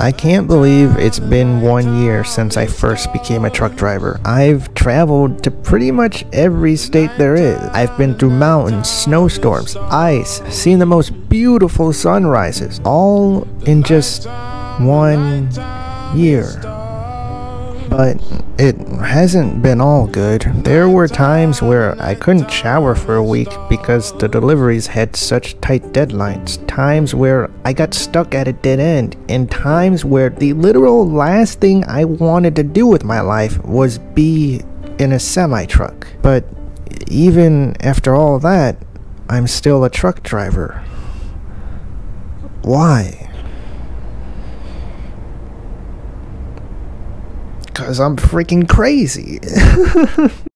I can't believe it's been one year since I first became a truck driver. I've traveled to pretty much every state there is. I've been through mountains, snowstorms, ice, seen the most beautiful sunrises, all in just one year. But it hasn't been all good. There were times where I couldn't shower for a week because the deliveries had such tight deadlines. Times where I got stuck at a dead end. And times where the literal last thing I wanted to do with my life was be in a semi truck. But even after all that, I'm still a truck driver. Why? Because I'm freaking crazy.